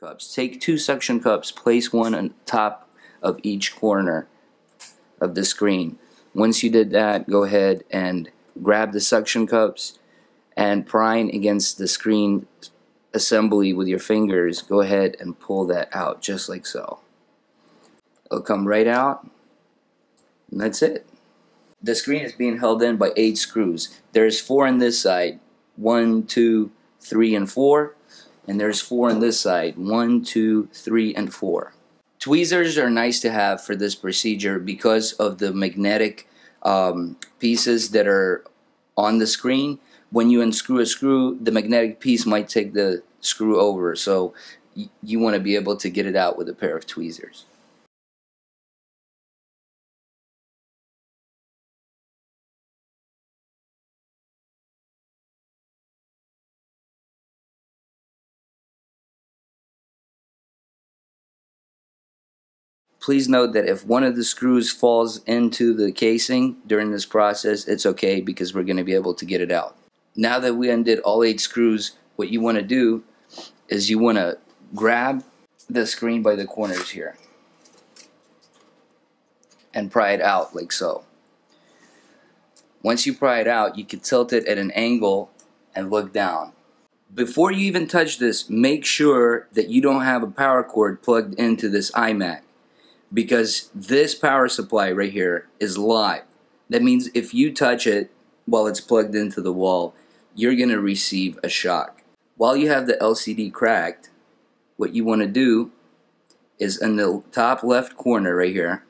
cups. Take two suction cups, place one on top of each corner of the screen. Once you did that, go ahead and grab the suction cups and prying against the screen assembly with your fingers, go ahead and pull that out just like so. It'll come right out and that's it. The screen is being held in by eight screws. There's four on this side, one, two, three, and four. And there's four on this side, one, two, three, and four. Tweezers are nice to have for this procedure because of the magnetic um, pieces that are on the screen. When you unscrew a screw, the magnetic piece might take the screw over. So you want to be able to get it out with a pair of tweezers. Please note that if one of the screws falls into the casing during this process, it's okay because we're going to be able to get it out. Now that we undid all eight screws, what you want to do is you want to grab the screen by the corners here and pry it out like so. Once you pry it out, you can tilt it at an angle and look down. Before you even touch this, make sure that you don't have a power cord plugged into this iMac because this power supply right here is live. That means if you touch it while it's plugged into the wall, you're going to receive a shock. While you have the LCD cracked, what you want to do is in the top left corner right here,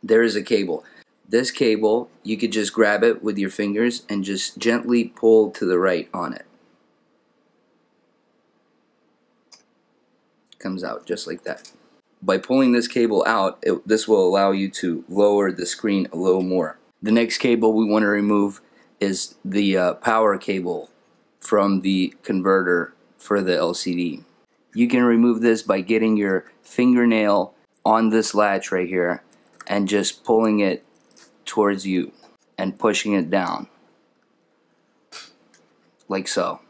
there is a cable. This cable, you could just grab it with your fingers and just gently pull to the right on it. Comes out just like that by pulling this cable out, it, this will allow you to lower the screen a little more. The next cable we want to remove is the uh, power cable from the converter for the LCD. You can remove this by getting your fingernail on this latch right here and just pulling it towards you and pushing it down like so.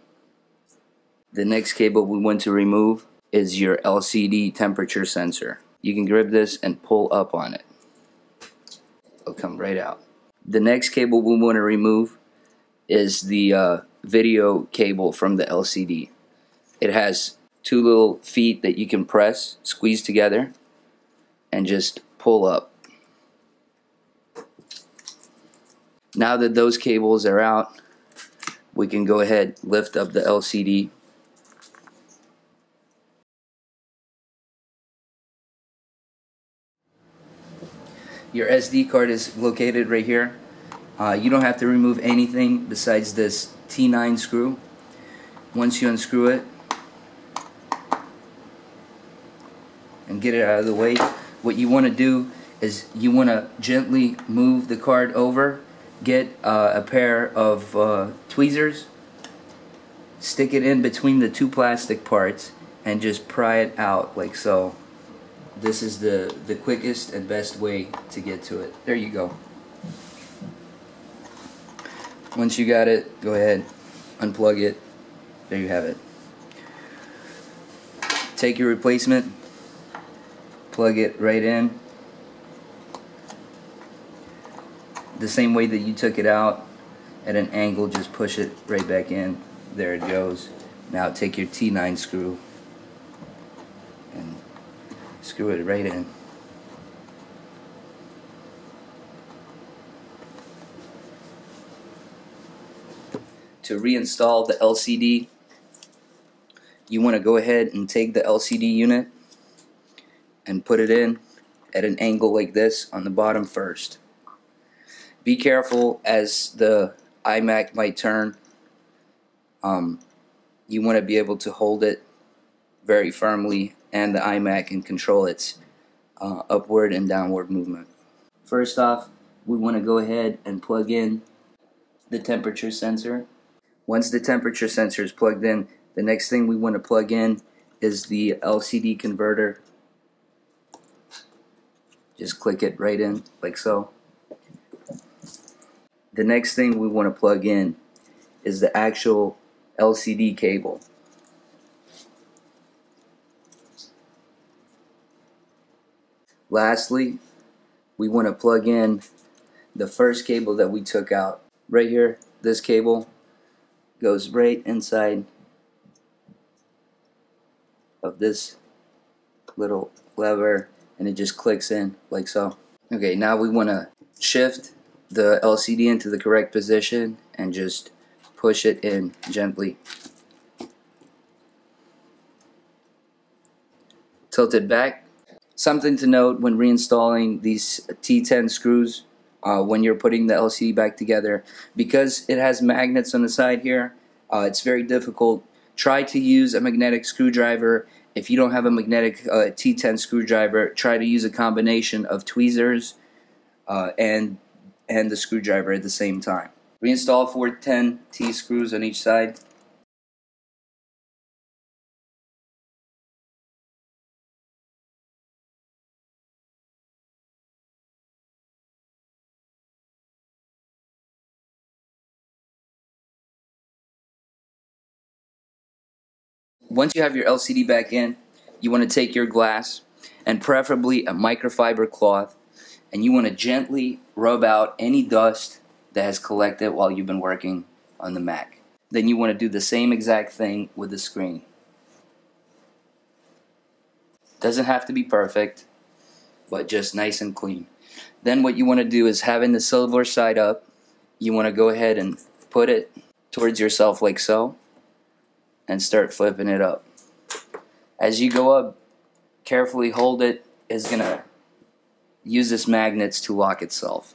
The next cable we want to remove is your LCD temperature sensor. You can grip this and pull up on it. It'll come right out. The next cable we want to remove is the uh, video cable from the LCD. It has two little feet that you can press, squeeze together, and just pull up. Now that those cables are out, we can go ahead lift up the LCD Your SD card is located right here. Uh, you don't have to remove anything besides this T9 screw. Once you unscrew it and get it out of the way, what you want to do is you want to gently move the card over, get uh, a pair of uh, tweezers, stick it in between the two plastic parts, and just pry it out like so this is the, the quickest and best way to get to it. There you go. Once you got it, go ahead, unplug it. There you have it. Take your replacement, plug it right in. The same way that you took it out at an angle, just push it right back in. There it goes. Now take your T9 screw screw it right in. To reinstall the LCD, you want to go ahead and take the LCD unit and put it in at an angle like this on the bottom first. Be careful as the iMac might turn. Um, you want to be able to hold it very firmly and the iMac can control its uh, upward and downward movement. First off, we want to go ahead and plug in the temperature sensor. Once the temperature sensor is plugged in, the next thing we want to plug in is the LCD converter. Just click it right in like so. The next thing we want to plug in is the actual LCD cable. Lastly, we want to plug in the first cable that we took out. Right here, this cable goes right inside of this little lever and it just clicks in like so. Okay, now we want to shift the LCD into the correct position and just push it in gently. Tilt it back. Something to note when reinstalling these T10 screws uh, when you're putting the LCD back together because it has magnets on the side here uh, it's very difficult. Try to use a magnetic screwdriver. If you don't have a magnetic uh, T10 screwdriver try to use a combination of tweezers uh, and and the screwdriver at the same time. Reinstall 410 T screws on each side once you have your LCD back in, you want to take your glass and preferably a microfiber cloth and you want to gently rub out any dust that has collected while you've been working on the Mac. Then you want to do the same exact thing with the screen. Doesn't have to be perfect, but just nice and clean. Then what you want to do is having the silver side up, you want to go ahead and put it towards yourself like so and start flipping it up. As you go up, carefully hold it. it. Is going to use this magnets to lock itself.